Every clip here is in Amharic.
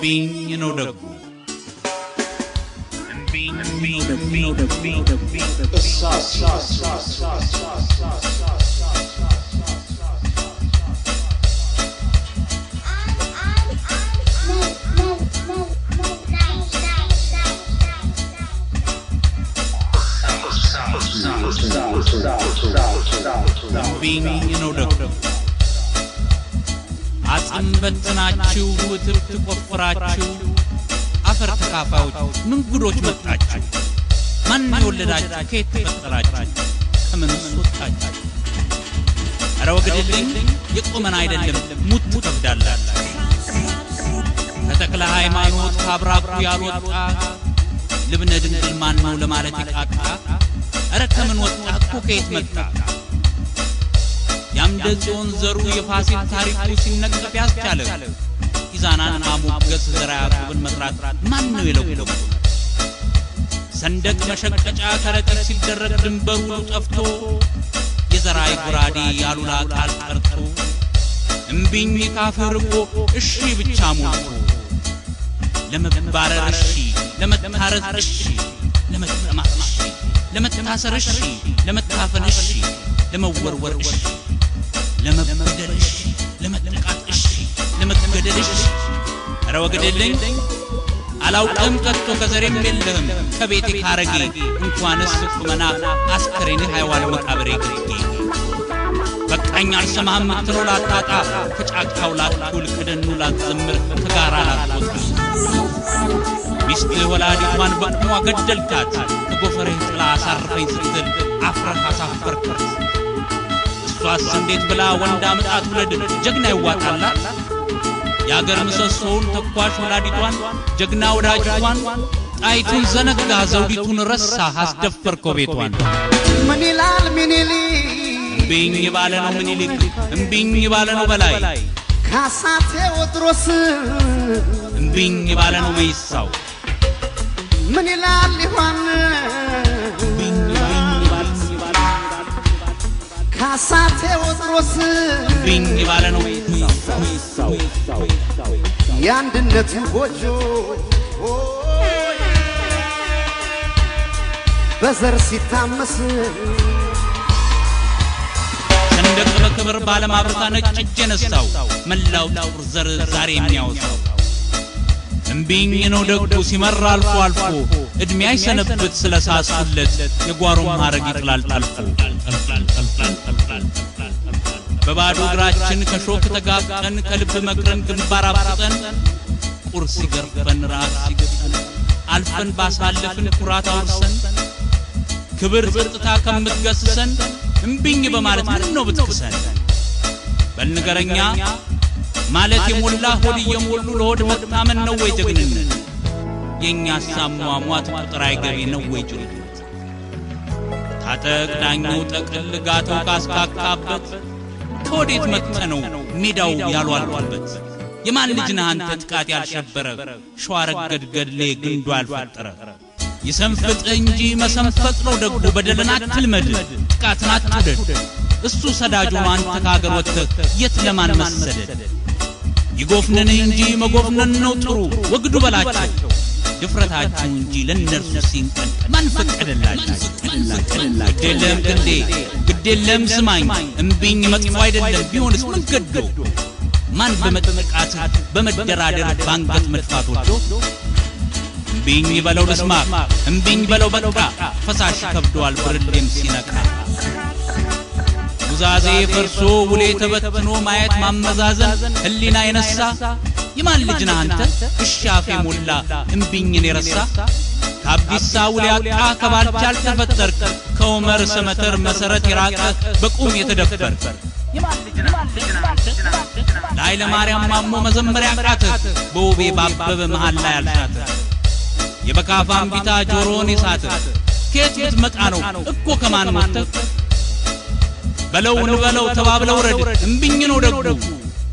bean, you know the bean. Being, you know, the አጽም በትናችሁ ውትብት ቆፍራችሁ አፈር ተካፋዮች ምን ጉዶች መጣችሁ? ማን የወለዳችሁ? ከየት ተፈጠራችሁ? ከምንስ ወጣችሁ? ኧረ ወግድልኝ የቆመን አይደለም ሙት ትከብዳላችሁ። ከተክለ ሃይማኖት ካብራኩ ያልወጣ ልብነ ድንግል ማን ነው ለማለት የቃጣ ኧረ ከምን ወጣ እኮ ከየት መጣ? የአምደ ጽዮን ዘሩ የፋሲል ታሪኩ ሲነቀፍ ያስቻለ ኢዛናን ማሞገስ ዘራ መስራት ማን ነው የለው? ሰንደቅ መሸቀጫ ከረጢት ሲደረግ ድንበሩ ሁሉ ጠፍቶ የዘራይ ጉራዴ ያሉላ ቃል ቀርቶ እምቢኝ ካፍህ ርቆ እሺ ብቻ ሞልቶ ለመባረር እሺ፣ ለመታረዝ እሺ፣ ለመጠማት እሺ፣ ለመታሰር እሺ፣ ለመታፈን እሺ፣ ለመወርወር እሺ ለመበደል እሺ፣ ለመጠቃት እሺ፣ ለመገደል እሺ። ኧረ ወግድልኝ አላውቅም ከቶ ከዘሬም የለህም ከቤቴ ካረጌ እንኳንስ ቁመና አስከሬንህ አይዋል መቃብሬ ግርጌ በቃኝ አልሰማህም ምትለው ላታጣ ከጫካው ላትኩል ከደኑ ላትዘምር ከጋራ ላትወጣ ሚስትህ ወላዲቷን በቁሟ ገደልካት ከጎፈሬ ጥላ አሳርፈኝ ስትል አፍረህ አሳፈርካት። እሷስ እንዴት ብላ ወንድ አምጣት ውለድ? ጀግና ይዋጣላት? የአገር ምሰሶውን ተኳሽ ወላዲቷን ጀግና ወዳጅቷን ጣይቱን ዘነጋ ዘውዲቱን ረሳ አስደፈርከው ቤቷን። ምን ይላል እምቢኝ ባለ ነው ምኒልክ እምቢኝ ባለ ነው በላይ። ካሳ ቴዎድሮስ እምቢኝ ባለ ነው መይሳው። ምን ይላል ዮሐንስ ቴዎድሮስ እምቢኝ ባለ ነው መይሳው የአንድነቱ ጎጆ በዘር ሲታመስ ሰንደቅ በክብር ባለም አብርታ ነጭ እጅ የነሳው መላው ጥቁር ዘር ዛሬ የሚያወሳው። እምቢኝ ነው ደጉ ሲመራ አልፎ አልፎ ዕድሜ አይሰነብት ስለ ሳሱለት የጓሮም ማረግ ይጥላል ጠልፎ በባዶ እግራችን ከሾክ ተጋፍጠን ከልብ መክረን ግንባር አፍጠን ቁርስ ሲገርፈን ራስ ሲገጠን አልፈን ባሳለፍን ኩራት አውርሰን ክብር ጸጥታ ከምትገስሰን እምቢኝ በማለት ምን ነው ብትክሰን? በልንገረኛ ማለት የሞላ ሆድ እየሞሉ ለሆድ መታመን ነው ወይ ጀግንነት? የእኛ ሳሟሟት ቁጥር አይገቢ ነው ወይ ጅልነት? ታጠቅ ዳኘው ጠቅል ጋተው ካስካካበት ከወዴት መጥተ ነው ሜዳው ያሏልበት? የማን ልጅ አንተ ጥቃት ያልሸበረ ሸዋ ረገድ ገድሌ ግንዱ ያልፈጠረ ይሰንፍጥ እንጂ መሰንፈጥ ነው ደጉ። በደልን አትልመድ፣ ጥቃትን አትውደድ። እሱ ሰዳጁ አንተ ከአገር ወጥተህ የት ለማን መሰደድ? ይጎፍነን እንጂ መጎፍነን ነው ጥሩ ወግዱ በላቸው ድፍረታችሁ እንጂ ለእነርሱ ሲንቀን ማን ፈቀደላቸው? ግዴለም ክንዴ ግዴለም ስማኝ፣ እምቢኝ መጥፎ አይደለም ቢሆንስ ምን ገዶ? ማን በመጠቃት በመደራደር ባንገት መድፋት ወዶ? እምቢኝ በለው ልስማ እምቢኝ በለው በቃ ፈሳሽ ከብዷል ብርሌም ሲነቃ ኑዛዜ ፈርሶ ውሌ ተበትኖ ማየት ማመዛዘን ህሊና የነሳ የማን ልጅ አንተ? እሻፌ ሞላ እምቢኝን የረሳ። ከአቢሳ ውል ያጣ ከባልቻ አልተፈጠርክ ከዑመር ሰመተር መሰረት የራቀ በቁም የተደፈር። ለኃይለ ማርያም ማሞ መዘመሪያ ቃተ በውቤ ባበበ መሃል ላይ አልሳተ የበካፋም ቢታ ጆሮን የሳተ ከየት ብትመጣ ነው? እኮ ከማን ሞተህ በለው እንበለው ተባብለው ረድ እምቢኝ ነው ደጉ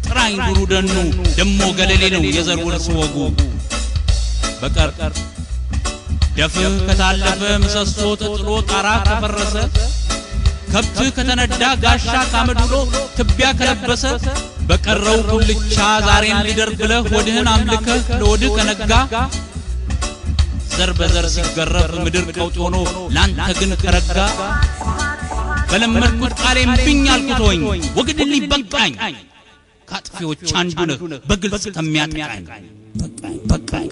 ጥራኝ ዱሩ ደኑ። ደሞ ገለሌ ነው የዘር ውርስ በቀር ደፍህ ከታለፈ ምሰሶ ተጥሎ ጣራ ከፈረሰ ከብትህ ከተነዳ ጋሻ ካመዱሎ ትቢያ ከለበሰ በቀረው ጉልቻ ዛሬም ሊደር ብለህ ሆድህን አምልከህ ለሆድህ ከነጋ። ዘር በዘር ሲገረፍ ምድር ቀውጢ ሆኖ ላንተ ግን ከረጋ በለመድኩት ቃሌም ብኝ አልኩቶኝ ወግድልኝ በቃኝ ከአጥፊዎች አንዱ ነህ በግልጽ ከሚያጠቃኝ በቃኝ